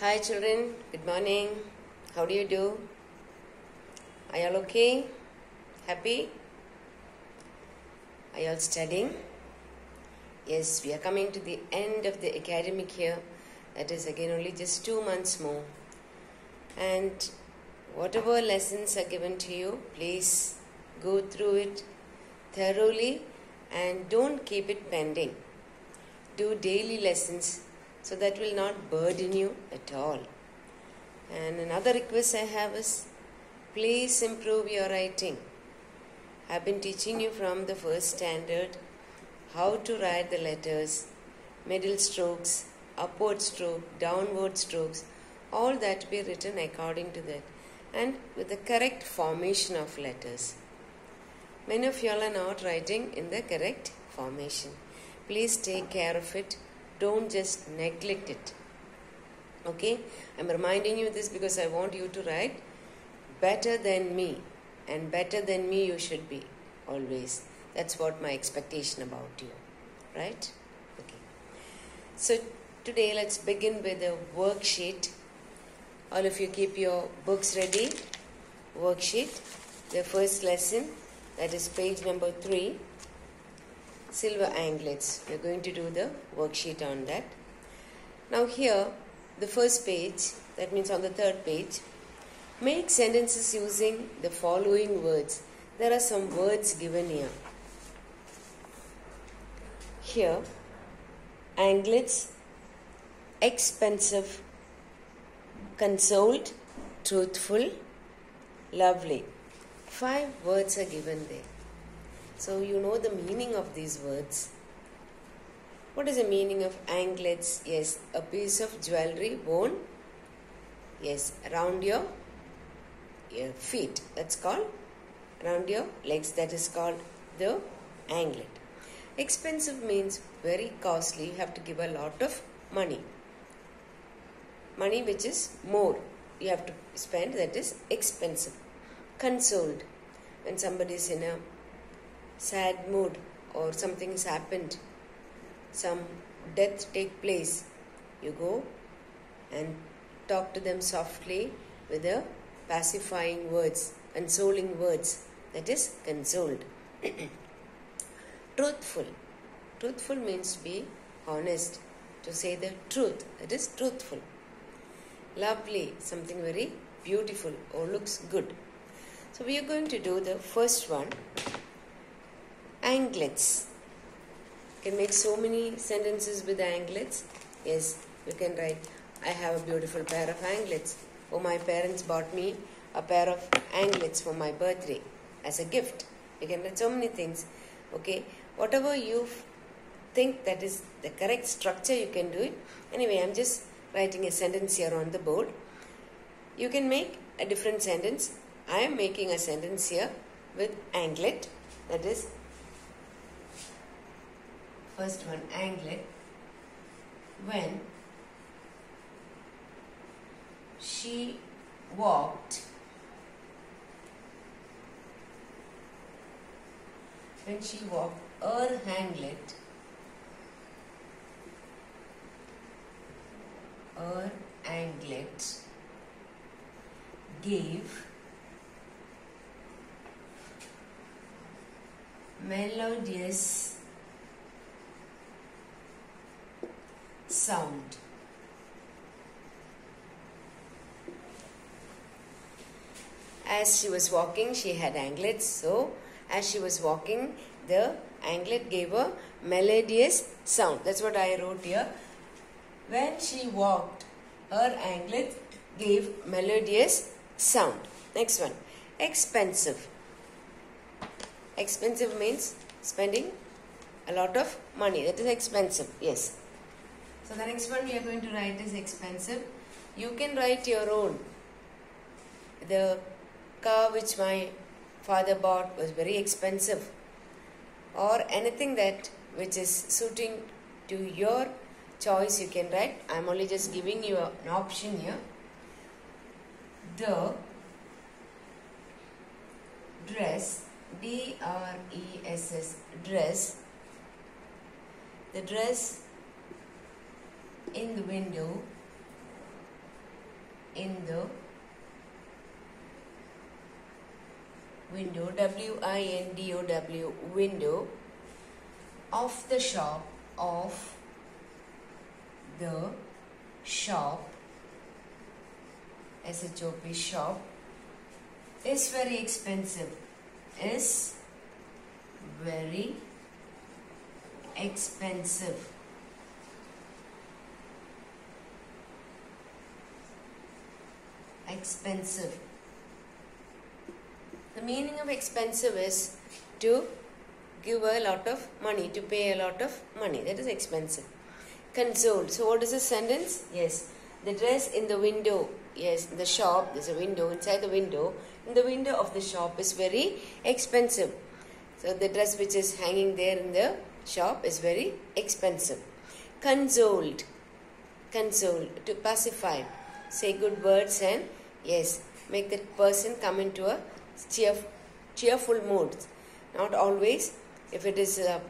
Hi, children. Good morning. How do you do? Are you all okay? Happy? Are you all studying? Yes, we are coming to the end of the academic year. That is again only just two months more. And whatever lessons are given to you, please go through it thoroughly and don't keep it pending. Do daily lessons so that will not burden you at all. And another request I have is please improve your writing. I've been teaching you from the first standard how to write the letters, middle strokes, upward stroke, downward strokes, all that be written according to that and with the correct formation of letters. Many of y'all are not writing in the correct formation. Please take care of it. Don't just neglect it. Okay? I'm reminding you this because I want you to write better than me. And better than me you should be always. That's what my expectation about you. Right? Okay. So today let's begin with a worksheet. All of you keep your books ready. Worksheet. The first lesson, that is page number three silver anglets. We're going to do the worksheet on that. Now, here, the first page, that means on the third page, make sentences using the following words. There are some words given here. Here, anglets, expensive, consoled, truthful, lovely. Five words are given there. So you know the meaning of these words. What is the meaning of anklets? Yes, a piece of jewelry worn. Yes, around your, your feet. That's called around your legs. That is called the anklet. Expensive means very costly. You have to give a lot of money. Money which is more. You have to spend. That is expensive. Consoled. When somebody is in a sad mood or something has happened. Some death take place. You go and talk to them softly with the pacifying words consoling words that is consoled. Truthful. Truthful means to be honest. To say the truth that is truthful. Lovely something very beautiful or looks good. So we are going to do the first one anglets. You can make so many sentences with anglets. Yes, you can write, I have a beautiful pair of anglets. Oh, my parents bought me a pair of anglets for my birthday as a gift. You can write so many things. Okay, whatever you think that is the correct structure, you can do it. Anyway, I'm just writing a sentence here on the board. You can make a different sentence. I am making a sentence here with anglet, that is first one anglet when she walked when she walked her anglet her anglet gave melodious sound. As she was walking, she had anglets, so as she was walking, the anglet gave a melodious sound. That's what I wrote here. When she walked, her anglet gave melodious sound. Next one, expensive. Expensive means spending a lot of money. That is expensive. Yes. So the next one we are going to write is expensive. You can write your own. The car which my father bought was very expensive. Or anything that which is suiting to your choice you can write. I am only just giving you an option here. The dress D R E S S dress the dress in the window in the window w i n d o w window of the shop of the shop s h o p shop is very expensive is very expensive. Expensive. The meaning of expensive is to give a lot of money, to pay a lot of money. That is expensive. Consoled. So, what is the sentence? Yes. The dress in the window, yes, in the shop, there's a window. Inside the window, in the window of the shop is very expensive. So, the dress which is hanging there in the shop is very expensive. Consoled. Consoled. To pacify. Say good words and yes, make that person come into a cheer, cheerful mood. Not always. If it is a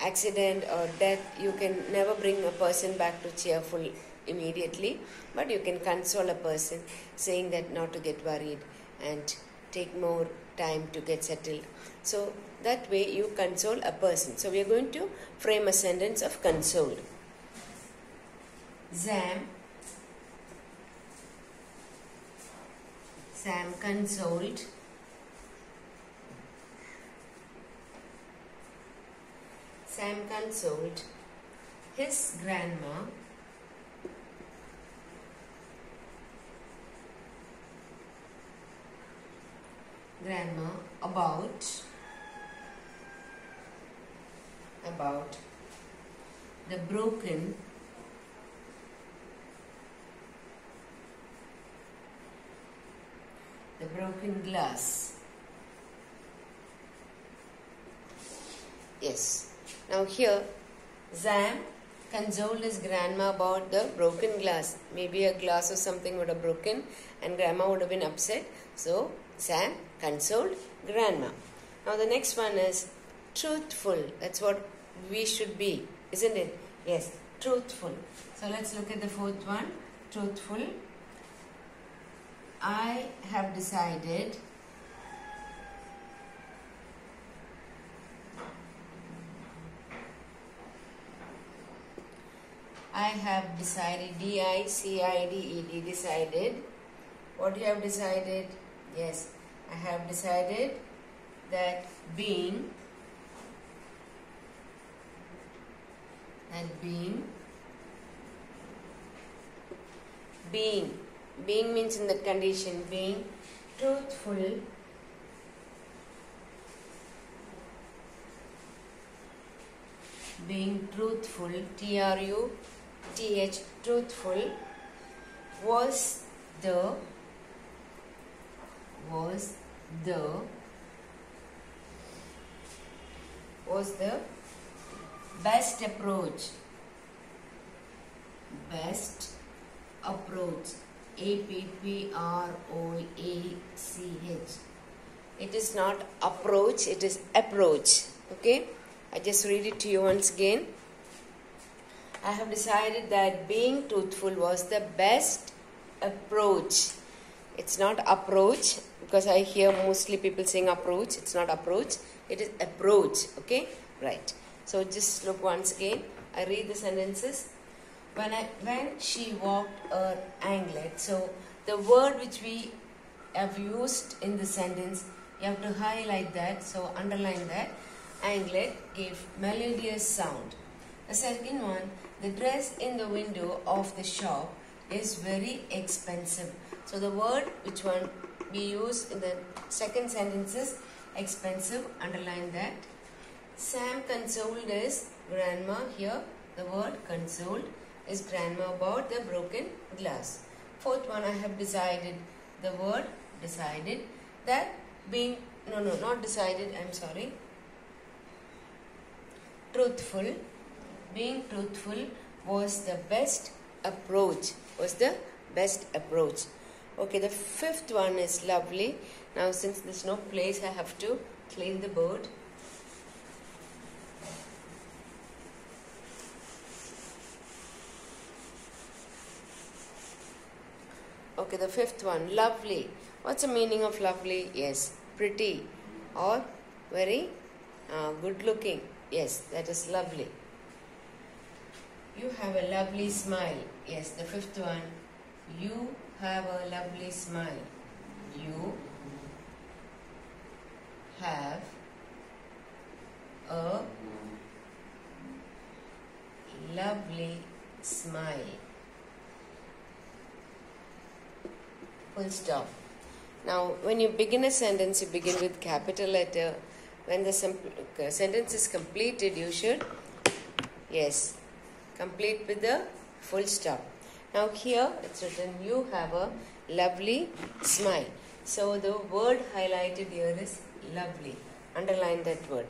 accident or death, you can never bring a person back to cheerful immediately, but you can console a person saying that not to get worried and take more time to get settled. So that way you console a person. So we are going to frame a sentence of console. Sam Sam consoled Sam consoled his grandma. Grandma about. About the broken broken glass yes now here Sam consoled his grandma about the broken glass maybe a glass or something would have broken and grandma would have been upset so Sam consoled grandma now the next one is truthful that's what we should be, isn't it? Yes, truthful. So let's look at the fourth one. Truthful. I have decided I have decided D I C I D E D decided. What you have decided? Yes, I have decided that being and being being being means in the condition being truthful. Being truthful T R U T H truthful was the was the was the best approach. Best approach a p p r o a c h. It is not approach it is approach. Okay? I just read it to you once again. I have decided that being truthful was the best approach. It's not approach because i hear mostly people saying approach it's not approach. It is approach. Okay? Right. So just look once again. I read the sentences. When I when she walked her anglet. So the word which we have used in the sentence, you have to highlight that. So underline that. Anglet gave melodious sound. The second one, the dress in the window of the shop is very expensive. So the word which one we use in the second sentence is expensive. Underline that. Sam consoled his grandma here. The word consoled is grandma about the broken glass. Fourth one I have decided. The word decided that being no no not decided I'm sorry. Truthful. Being truthful was the best approach. Was the best approach. Okay, the fifth one is lovely. Now since there's no place I have to clean the board. Okay, the fifth one, lovely. What's the meaning of lovely? Yes, pretty or very uh, good looking. Yes, that is lovely. You have a lovely smile. Yes, the fifth one. You have a lovely smile. You have a lovely smile. Full stop. Now, when you begin a sentence, you begin with capital letter. When the uh, sentence is completed, you should, yes, complete with the full stop. Now, here it's written, you have a lovely smile. So, the word highlighted here is lovely. Underline that word.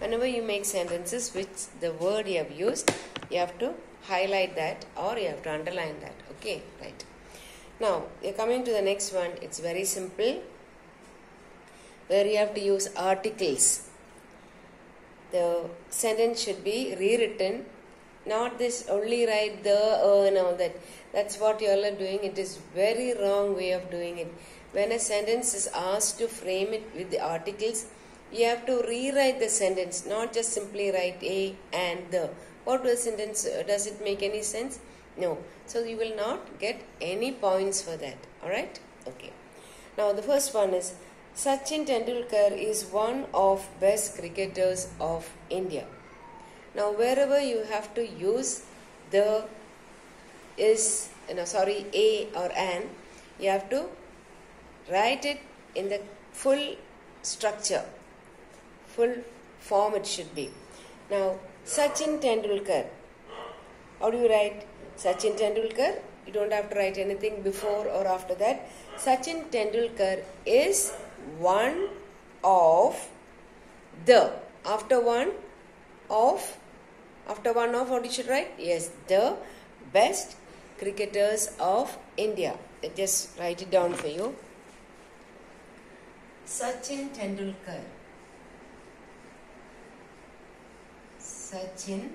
Whenever you make sentences which the word you have used, you have to highlight that or you have to underline that. Okay, right. Now, you're coming to the next one. It's very simple. Where you have to use articles. The sentence should be rewritten. Not this only write the uh, and all that. That's what you all are doing. It is very wrong way of doing it. When a sentence is asked to frame it with the articles, you have to rewrite the sentence, not just simply write a and the. What was sentence? Uh, does it make any sense? No. So you will not get any points for that. Alright? Okay. Now the first one is Sachin Tendulkar is one of best cricketers of India. Now wherever you have to use the is you know sorry a or an you have to write it in the full structure full form it should be now Sachin Tendulkar how do you write Sachin Tendulkar. You don't have to write anything before or after that. Sachin Tendulkar is one of the. After one of. After one of what you should write? Yes, the best cricketers of India. I just write it down for you. Sachin Tendulkar. Sachin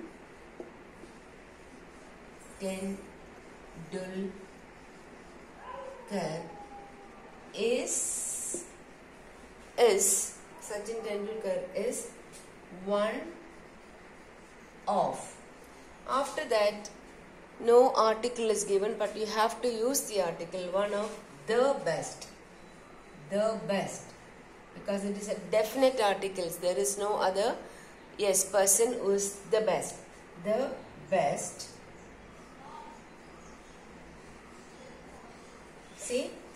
Tendulkar is is Sachin Tendulkar is one of. After that, no article is given, but you have to use the article one of the best. The best. Because it is a definite article. There is no other yes person who is the best. The best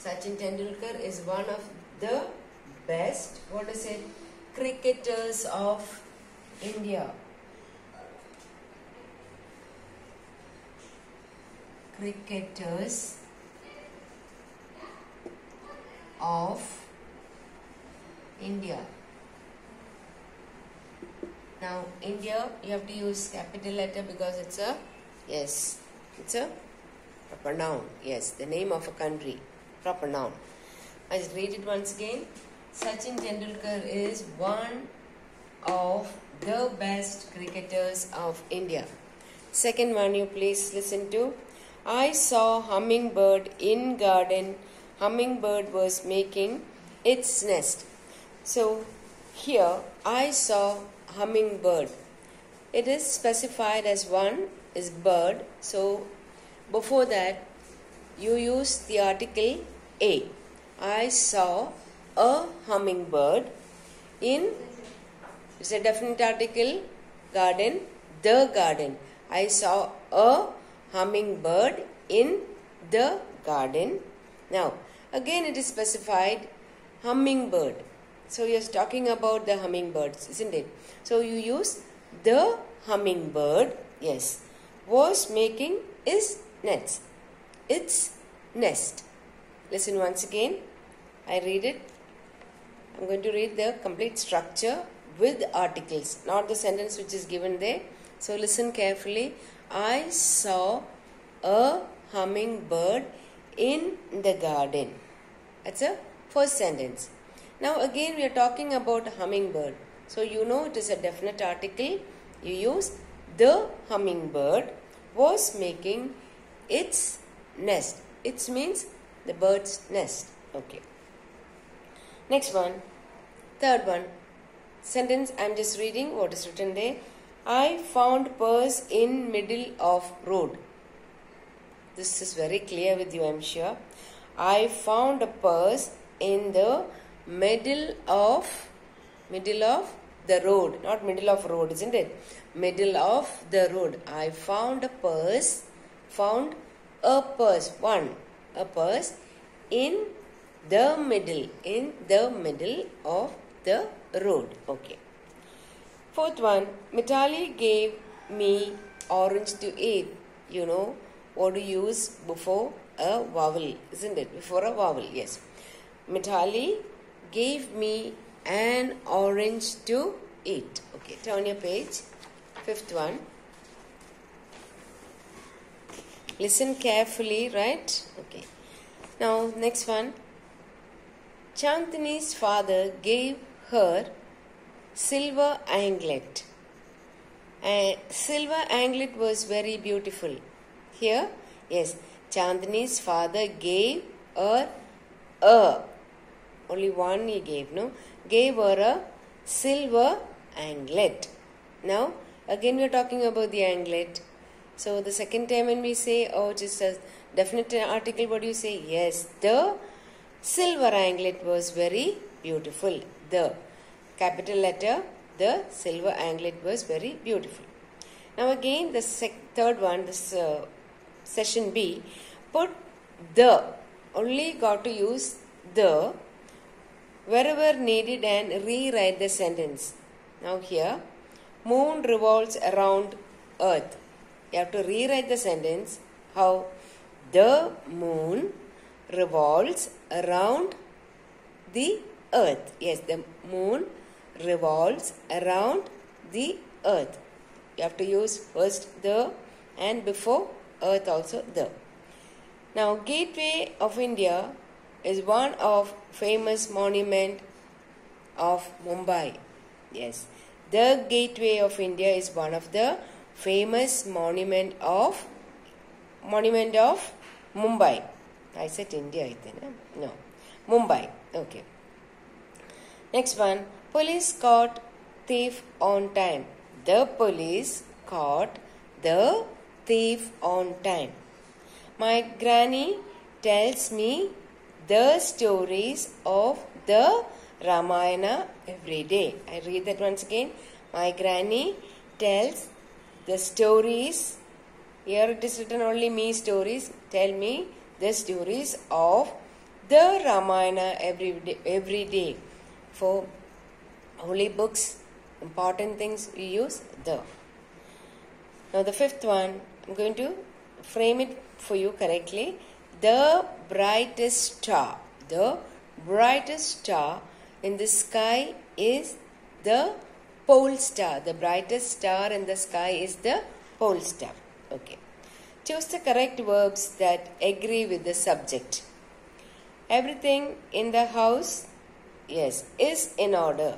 Sachin Tendulkar is one of the best, what is it, cricketers of India. Cricketers of India. Now, India, you have to use capital letter because it's a, yes, it's a proper noun. Yes, the name of a country, proper noun. I just read it once again. Sachin Tendulkar is one of the best cricketers of India. Second one, you please listen to. I saw hummingbird in garden. Hummingbird was making its nest. So here I saw hummingbird. It is specified as one is bird. So before that, you use the article A. I saw a hummingbird in, it's a definite article, garden, the garden. I saw a hummingbird in the garden. Now, again it is specified hummingbird. So you're talking about the hummingbirds, isn't it? So you use the hummingbird, yes, was making is nets. Its nest. Listen once again. I read it. I'm going to read the complete structure with articles, not the sentence which is given there. So listen carefully. I saw a hummingbird in the garden. That's a first sentence. Now again we are talking about a hummingbird. So you know it is a definite article. You use the hummingbird was making its nest. It means the bird's nest. Okay. Next one. third one sentence i'm just reading what is written there i found purse in middle of road this is very clear with you i'm sure i found a purse in the middle of middle of the road not middle of road isn't it middle of the road i found a purse found a purse. One. A purse in the middle. In the middle of the road. Okay. Fourth one. Mitali gave me orange to eat. You know what to use before a vowel isn't it? Before a vowel yes. Mitali gave me an orange to eat. Okay turn your page. Fifth one listen carefully right okay now next one Chandani's father gave her silver anglet A silver anglet was very beautiful. Here, yes, Chandani's father gave her a only one he gave, no? Gave her a silver anglet Now, again we are talking about the anklet. So the second time when we say, oh, just a definite article, what do you say? Yes, the silver anglet was very beautiful. The capital letter, the silver anglet was very beautiful. Now again, the third one, this uh, session B, put the. Only got to use the wherever needed and rewrite the sentence. Now here, moon revolves around earth. You have to rewrite the sentence how the moon revolves around the earth. Yes, the moon revolves around the earth. You have to use first the and before earth also the. Now, Gateway of India is one of famous monument of Mumbai. Yes, the Gateway of India is one of the famous monument of monument of Mumbai. I said India, I think. No, Mumbai. Okay. Next one. Police caught thief on time. The police caught the thief on time. My granny tells me the stories of the Ramayana every day. I read that once again. My granny tells the stories. Here it is written only me stories. Tell me the stories of the Ramayana every day, every day. For holy books, important things, we use the. Now, the fifth one, I'm going to frame it for you correctly. The brightest star, the brightest star in the sky is the pole star. The brightest star in the sky is the pole star. Okay. Choose the correct verbs that agree with the subject. Everything in the house, yes, is in order.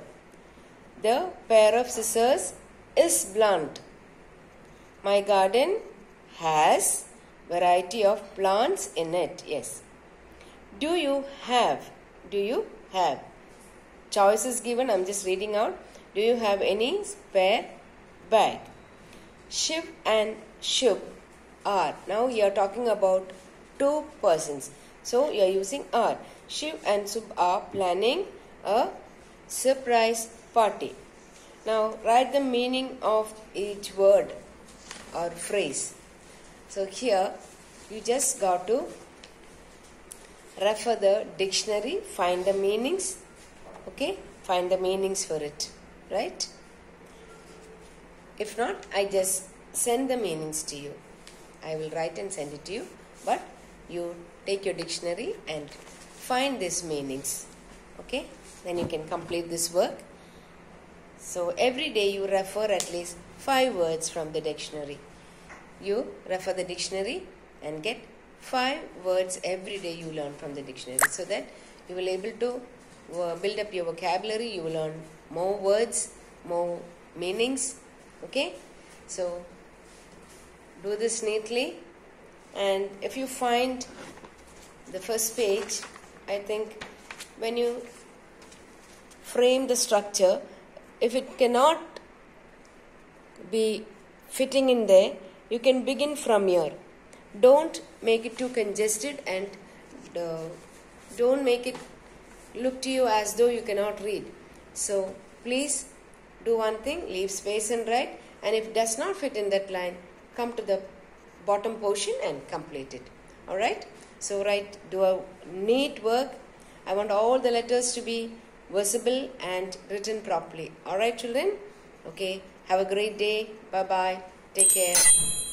The pair of scissors is blunt. My garden has variety of plants in it. Yes. Do you have? Do you have? Choices given. I'm just reading out. Do you have any spare bag? Shiv and Shub are. Now you are talking about two persons. So you are using are. Shiv and Shub are planning a surprise party. Now write the meaning of each word or phrase. So here you just got to refer the dictionary, find the meanings, okay? Find the meanings for it, right? If not, I just send the meanings to you. I will write and send it to you, but you take your dictionary and find these meanings, okay? Then you can complete this work. So every day you refer at least five words from the dictionary. You refer the dictionary and get five words every day you learn from the dictionary so that you will able to uh, build up your vocabulary you will learn more words more meanings okay so do this neatly and if you find the first page i think when you frame the structure. If it cannot be fitting in there, you can begin from here. Don't make it too congested and uh, don't make it look to you as though you cannot read. So please do one thing, leave space and write and if it does not fit in that line, come to the bottom portion and complete it. Alright? So write, do a neat work. I want all the letters to be visible and written properly. Alright children? Okay. Have a great day. Bye bye. Take care.